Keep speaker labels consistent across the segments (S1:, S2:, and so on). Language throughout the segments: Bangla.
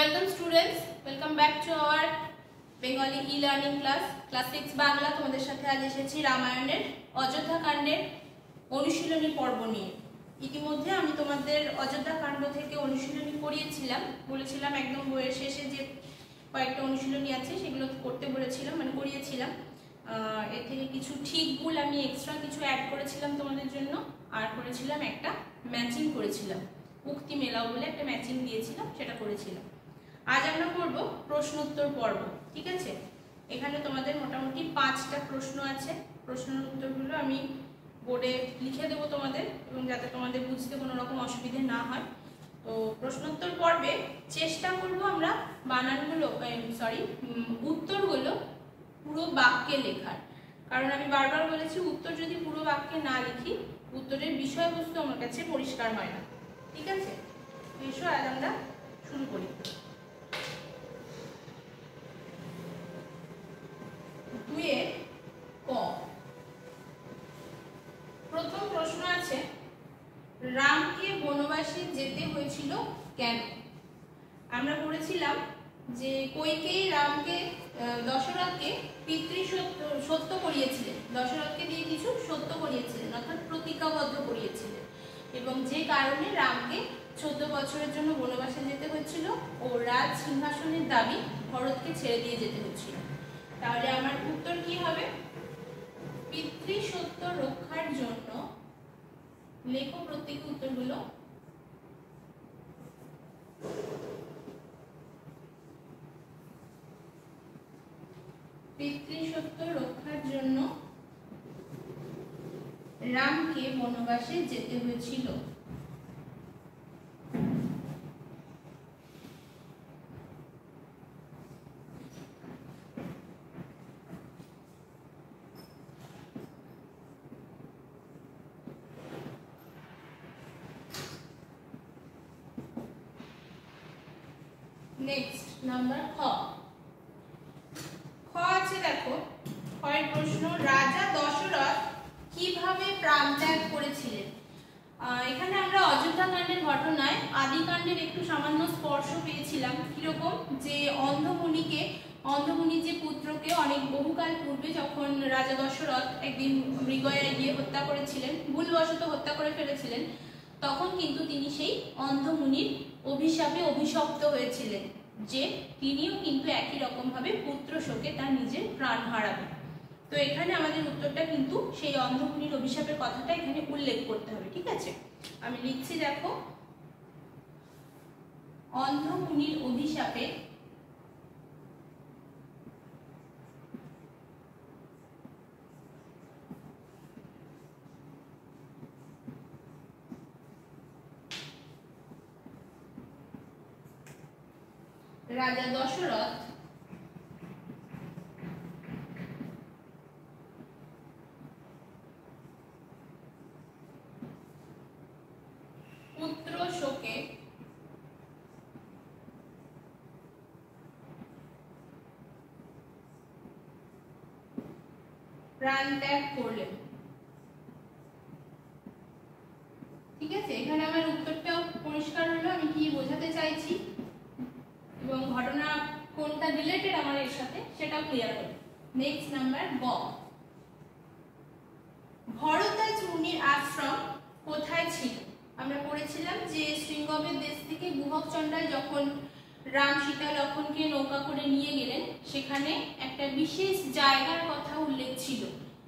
S1: Welcome students welcome back to our Bengali learning class class six Bangla. তোমাদের সাথে আজ এসেছি রামায়ণের, অযোধ্যা কাণ্ডের অনুশীলনী পর্ব নিয়ে। ইতিমধ্যে আমি তোমাদের অযোধ্যা কাণ্ড থেকে অনুশীলনী করিয়েছিলাম বলেছিলাম একদম বইয়ের শেষে যে কয়েকটা অনুশীলনী আছে, সেগুলো করতে বলেছিলাম মানে করিয়েছিলাম। এর থেকে কিছু ঠিক ভুল আমি এক্সট্রা কিছু অ্যাড করেছিলাম তোমাদের জন্য। আর করেছিলাম একটা ম্যাচিং করেছিলাম। উক্তি মেলাও বলে একটা ম্যাচিং দিয়েছিলাম, সেটা করেছিলাম। আজ আমরা করব প্রশ্ন উত্তর পর্ব, ঠিক আছে? এখানে তোমাদের মোটামুটি পাঁচটা প্রশ্ন আছে। প্রশ্নের উত্তরগুলো আমি বোর্ডে লিখে দেবো তোমাদের এবং যাতে তোমাদের বুঝতে কোনো রকম অসুবিধে না হয়। তো প্রশ্নোত্তর পর্বে চেষ্টা করব আমরা বানানগুলো সরি উত্তরগুলো পুরো বাক্যে লেখার। কারণ আমি বারবার বলেছি উত্তর যদি পুরো বাক্যে না লিখি, উত্তরের বিষয়বস্তু আমার কাছে পরিষ্কার হয় না। ঠিক আছে? এসো আজ আমরা শুরু করি দুয়ের ক প্রথম প্রশ্ন আছে রামকে বনবাসে যেতে হয়েছিল কেন আমরা পড়েছিলাম যে কৈকেয়ী রামকে দশরথকে পিতৃ সত্য করিয়েছিলেন। দশরথকে দিয়ে কিছু সত্য করিয়েছিলেন, অর্থাৎ প্রতিজ্ঞাবদ্ধ করিয়েছিলেন। এবং যে কারণে রামকে চোদ্দ বছরের জন্য বনবাসে যেতে হয়েছিল ও রাজ সিংহাসনের দাবি ভরতকে ছেড়ে দিয়ে যেতে হচ্ছিল তাহলে আমার উত্তর কি হবে? পিতৃ সত্য রক্ষার জন্য লেখো প্রত্যেক উত্তরগুলো। পিতৃসত্য রক্ষার জন্য রামকে বনবাসে যেতে হয়েছিল। নেক্সট নাম্বার খ খ আছে দেখো। ক্ষয়ের প্রশ্ন, রাজা দশরথ কীভাবে প্রাণত্যাগ করেছিলেন? এখানে আমরা অযোধ্যা কাণ্ডের ঘটনায় আদি কাণ্ডের একটু সামান্য স্পর্শ পেয়েছিলাম। কীরকম? যে অন্ধমুনিকে অন্ধমুনির যে পুত্রকে অনেক বহুকাল পূর্বে যখন রাজা দশরথ একদিন মৃগয়া গিয়ে হত্যা করেছিলেন, ভুলবশত হত্যা করে ফেলেছিলেন, তখন কিন্তু তিনি সেই অন্ধমুনির অভিশাপে অভিশপ্ত হয়েছিলেন। যে তিনিও কিন্তু একই রকম ভাবে পুত্র শোকে তার নিজের প্রাণ হারাবে তো এখানে আমাদের উত্তরটা কিন্তু সেই অন্ধমুনির অভিশাপের কথাটা এখানে উল্লেখ করতে হবে, ঠিক আছে? আমি লিখছি, দেখো, অন্ধমুনির অভিশাপে রাজা দশরথ পুত্র শোকে প্রাণ ত্যাগ করলেন ঠিক আছে এখানে আমার উত্তরটাও পরিষ্কার হলো আমি কি বোঝাতে চাইছি এবং ঘটনা কোনটা রিলেটেড আমার এর সাথে, সেটাও ক্লিয়ার হলো। নেক্সট নাম্বার গ ভরদ্বাজ মুনির আশ্রম কোথায় ছিল? আমরা পড়েছিলাম যে শৃঙ্গবের দেশ থেকে গুহক যখন রাম সীতা লক্ষণকে নৌকা করে নিয়ে গেলেন, সেখানে একটা বিশেষ জায়গার কথা উল্লেখ ছিল।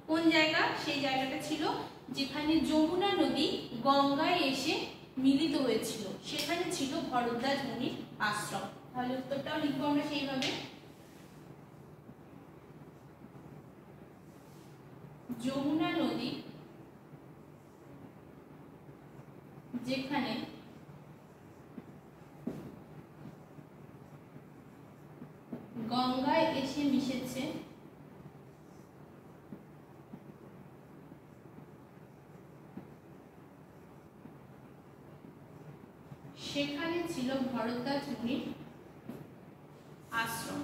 S1: কোন জায়গা? সেই জায়গাটা ছিল যেখানে যমুনা নদী গঙ্গায় এসে মিলিত হয়েছিল। সেখানে ছিল ভরদ্বাজ মুনির আশ্রম। তাহলে উত্তরটাও লিখব আমরা সেইভাবে। যমুনা নদী, যেখানে গঙ্গায় এসে মিশেছে সেখানে ছিল ভরদ্বাজ মুনির আশ্রম।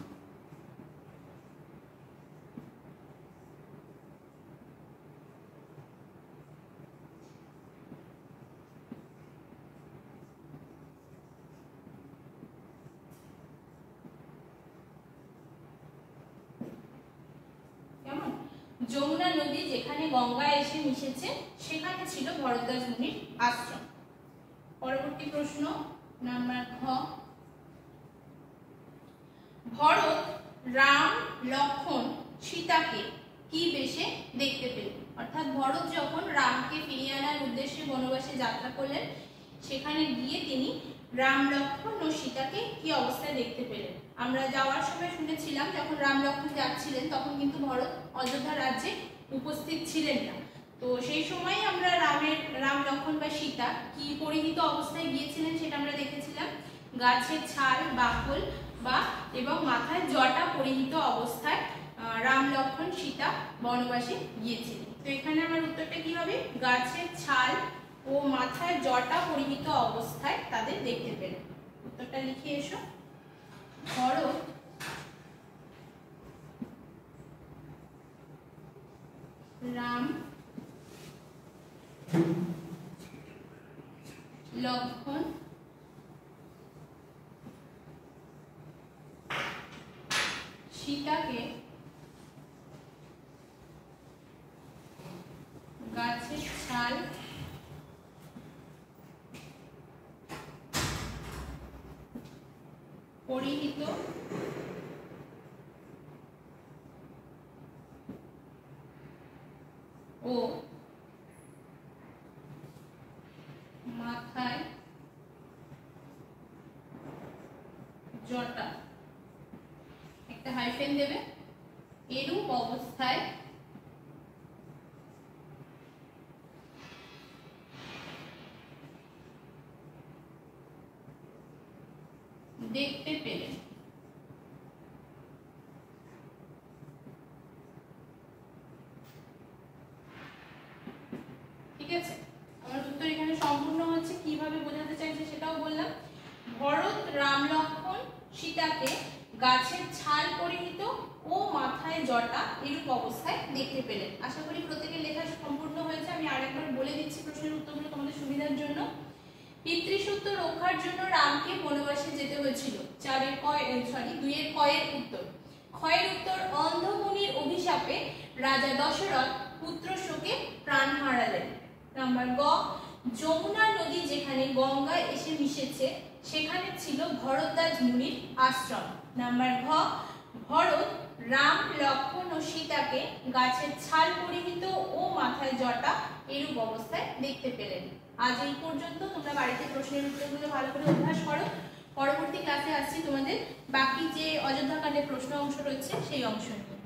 S1: যমুনা নদী যেখানে গঙ্গা এসে মিশেছে, সেখানে ছিল ভরদ্বাজ মুনির আশ্রম। পরবর্তী প্রশ্ন নাম্বার ঘ ভরত রাম, লক্ষণ, সীতাকে কি বেশে দেখতে পেলেন? অর্থাৎ ভরত যখন রামকে ফিরিয়ে আনার উদ্দেশ্যে বনবাসে যাত্রা করলেন, সেখানে গিয়ে তিনি রাম, লক্ষণ ও সীতাকে কি অবস্থায় দেখতে পেলেন? আমরা যাওয়ার সময় শুনেছিলাম, যখন রাম, লক্ষণ যাচ্ছিলেন, তখন কিন্তু ভরত অযোধ্যা রাজ্যে উপস্থিত ছিলেন না। তো সেই সময় আমরা রামের, রাম, লক্ষণ বা সীতা কি পরিহিত অবস্থায় গিয়েছিলেন সেটা আমরা দেখেছিলাম। গাছের ছাল, বাকল বা এবং মাথায় জটা পরিহিত অবস্থায় রাম লক্ষণ সীতা বনবাসে গিয়েছিলেন। তো এখানে আমার উত্তরটা কি হবে? গাছের ছাল ও মাথায় জটা পরিহিত অবস্থায় তাদের দেখতে পেলেন উত্তরটা লিখে এসো। ভরত রাম লক্ষণ সীতাকে গাছের ছাল। পরিহিত। ও মাথায় জটা। একটা হাইফেন দেবে। এরূপ অবস্থায় দেখতে পেলেন। ঠিক আছে? আমার উত্তর এখানে সম্পূর্ণ হচ্ছে, কীভাবে বোঝাতে চাইছে সেটাও বললাম। ভরত রাম লক্ষণ সীতাকে গাছের ছাল পরিহিত ও মাথায় জটা এরূপ অবস্থায় দেখতে পেলেন। আশা করি প্রত্যেকের লেখা সম্পূর্ণ হয়েছে। আমি আরেকবার বলে দিচ্ছি প্রশ্নের উত্তরগুলো তোমাদের সুবিধার জন্য। পিতৃসূত্র রক্ষার জন্য রামকে বনবাসে যেতে হয়েছিল। চারের কয় সরি দুইয়ের কয়ের উত্তর। ক্ষয়ের উত্তর, অন্ধমুনির অভিশাপে রাজা দশরথ পুত্র শোকে প্রাণ হারালেন। নাম্বার গ, যমুনা নদী যেখানে গঙ্গা এসে মিশেছে, সেখানে ছিল ভরদ্বাজ মুনির আশ্রম। নাম্বার ঘ, ভরত রাম লক্ষণ ও সীতাকে গাছের ছাল পরিহিত ও মাথায় জটা এরূপ অবস্থায় দেখতে পেলেন। আজ এই পর্যন্ত তোমরা বাড়িতে প্রশ্নের উত্তরগুলো ভালো করে অভ্যাস করো। পরবর্তী ক্লাসে আসছি তোমাদের। বাকি যে অযোধ্যা কাণ্ডের প্রশ্ন অংশ রয়েছে, সেই অংশ নিয়ে।